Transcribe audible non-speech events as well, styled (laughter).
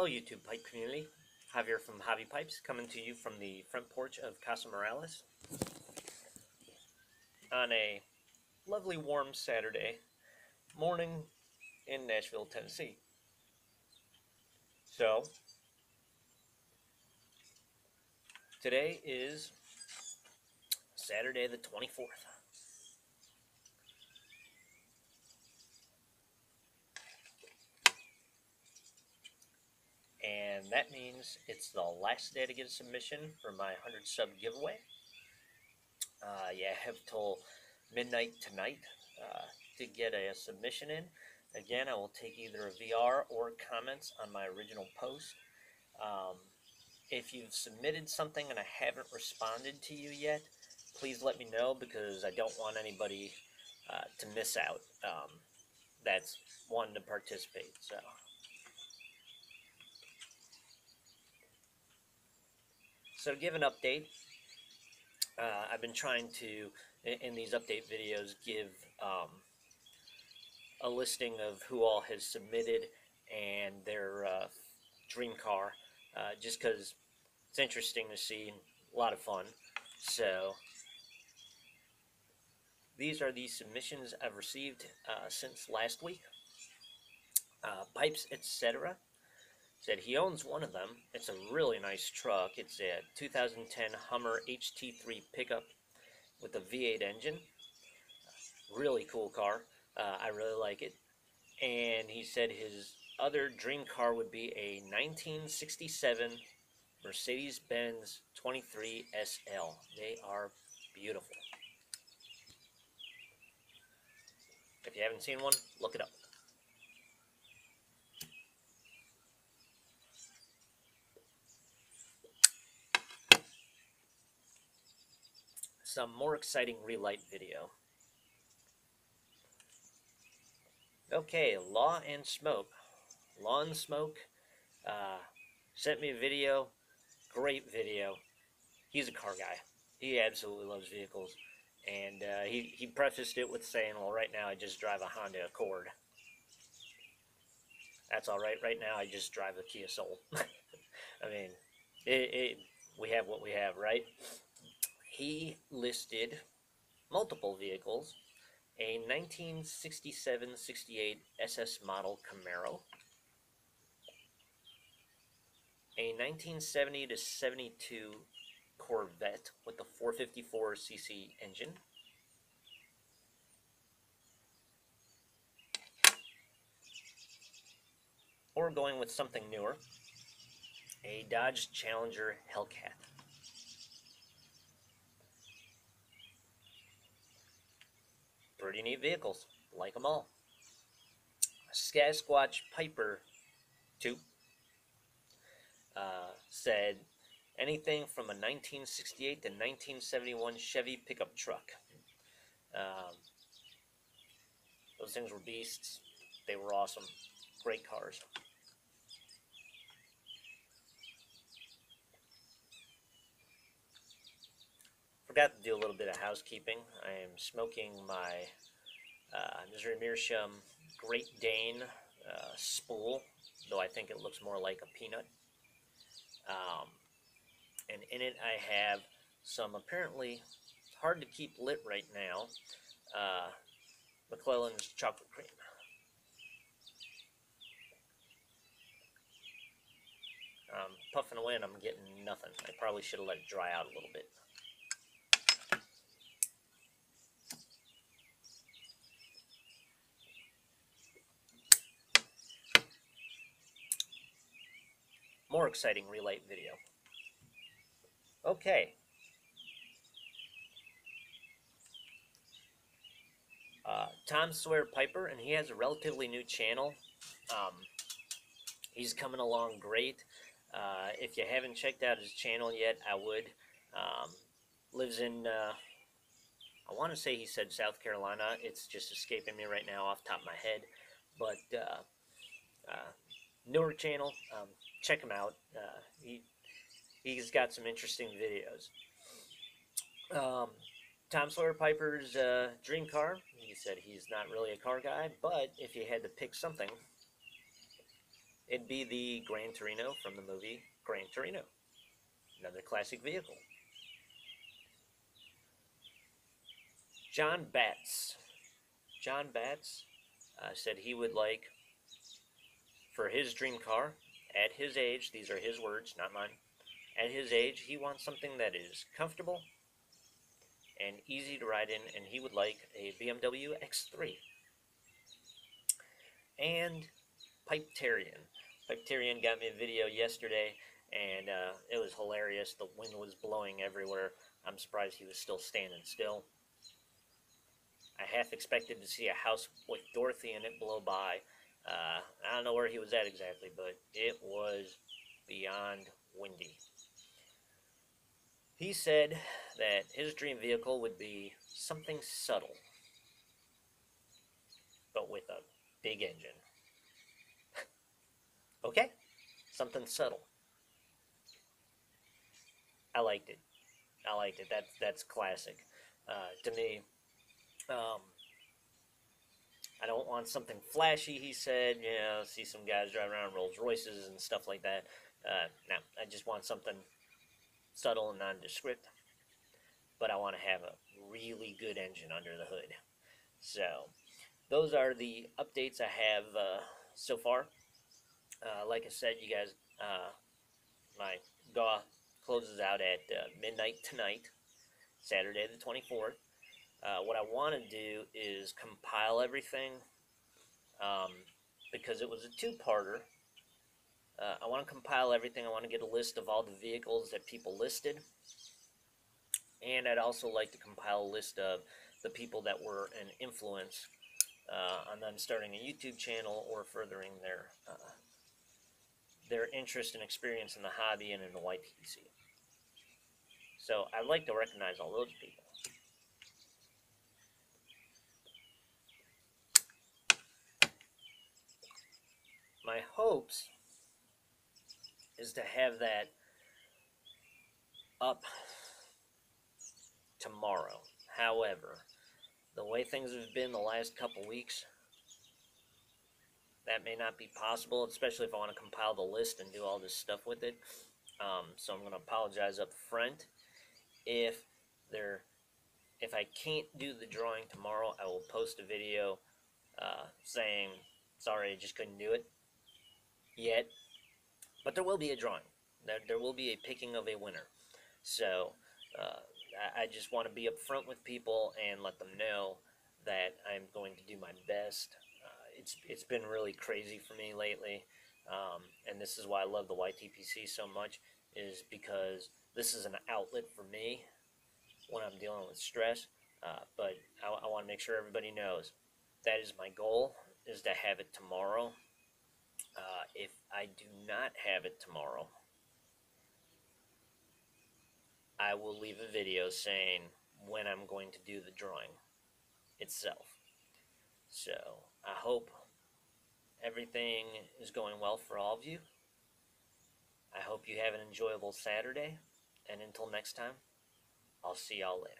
Hello, YouTube pipe community. Javier from Javi Pipes coming to you from the front porch of Casa Morales on a lovely warm Saturday morning in Nashville, Tennessee. So, today is Saturday the 24th. And that means it's the last day to get a submission for my 100 sub giveaway. Uh, yeah, I have till midnight tonight uh, to get a, a, submission in. Again, I will take either a VR or comments on my original post. Um, if you've submitted something and I haven't responded to you yet, please let me know because I don't want anybody uh, to miss out. Um, that's one to participate. So. So to give an update, uh, I've been trying to, in, these update videos, give um, a listing of who all has submitted and their uh, dream car, uh, just because it's interesting to see, a lot of fun. So these are the submissions I've received uh, since last week. Uh, pipes, etc said he owns one of them. It's a really nice truck. It's a 2010 Hummer HT3 pickup with a V8 engine. Really cool car. Uh, I really like it. And he said his other dream car would be a 1967 Mercedes-Benz 23 SL. They are beautiful. If you haven't seen one, look it up. Some more exciting relight video. Okay, Law and Smoke. Law and Smoke uh, sent me a video. Great video. He's a car guy. He absolutely loves vehicles. And uh, he, he prefaced it with saying, well, right now I just drive a Honda Accord. That's all right. Right now I just drive a Kia Soul. (laughs) I mean, it, it, we have what we have, right? He listed multiple vehicles a 1967 68 SS model Camaro, a 1970 to 72 Corvette with the 454cc engine. Or going with something newer, a Dodge Challenger Hellcat. Vehicles. Like them all. Sasquatch Piper 2 uh, said anything from a 1968 to 1971 Chevy pickup truck. Um, those things were beasts. They were awesome. Great cars. Forgot to do a little bit of housekeeping. I am smoking my uh, Meerschaum Great Dane uh, spool, though I think it looks more like a peanut. Um, and in it I have some apparently hard to keep lit right now uh, McClelland's chocolate cream. Um, puffing away and I'm getting nothing. I probably should have let it dry out a little bit. Exciting relight video. Okay. Uh, Tom Sawyer Piper, and he has a relatively new channel. Um, he's coming along great. Uh, if you haven't checked out his channel yet, I would. Um, lives in, uh, I want to say he said South Carolina. It's just escaping me right now off top of my head. But uh, uh, newer channel. Um, check him out. Uh, he he's got some interesting videos. Um, Tom Sawyer Piper's uh, dream car. He said he's not really a car guy, but if you had to pick something, it'd be the Gran Torino from the movie Gran Torino. Another classic vehicle. John Batts. John Batts uh, said he would like, for his dream car, at his age, these are his words, not mine, at his age, he wants something that is comfortable and easy to ride in, and he would like a BMW X3. And Pipetarian. Pipetarian got me a video yesterday, and uh, it was hilarious. The wind was blowing everywhere. I'm surprised he was still standing still. I half expected to see a house with Dorothy in it blow by. Uh, I don't know where he was at exactly, but it was beyond windy. He said that his dream vehicle would be something subtle, but with a big engine. (laughs) okay? Something subtle. I liked it. I liked it. That's that's classic. Uh, to me, um, I don't want something flashy, he said. You know, see some guys driving around Rolls Royces and stuff like that. Uh, no, I just want something subtle and nondescript. But I want to have a really good engine under the hood. So, those are the updates I have uh, so far. Uh, like I said, you guys, uh, my GAW closes out at uh, midnight tonight, Saturday the 24th. Uh, what I want to do is compile everything um, because it was a two-parter. Uh, I want to compile everything. I want to get a list of all the vehicles that people listed. And I'd also like to compile a list of the people that were an influence uh, on them starting a YouTube channel or furthering their uh, their interest and experience in the hobby and in the YTC. So I'd like to recognize all those people. My hopes is to have that up tomorrow. However, the way things have been the last couple weeks, that may not be possible, especially if I want to compile the list and do all this stuff with it. Um, so I'm going to apologize up front. If there, if I can't do the drawing tomorrow, I will post a video uh, saying, sorry, I just couldn't do it yet, but there will be a drawing. There, there will be a picking of a winner. So uh, I, I just want to be upfront with people and let them know that I'm going to do my best. Uh, it's it's been really crazy for me lately, um, and this is why I love the YTPC so much. Is because this is an outlet for me when I'm dealing with stress. Uh, but I, I want to make sure everybody knows that is my goal is to have it tomorrow if I do not have it tomorrow, I will leave a video saying when I'm going to do the drawing itself. So I hope everything is going well for all of you. I hope you have an enjoyable Saturday. And until next time, I'll see y'all later.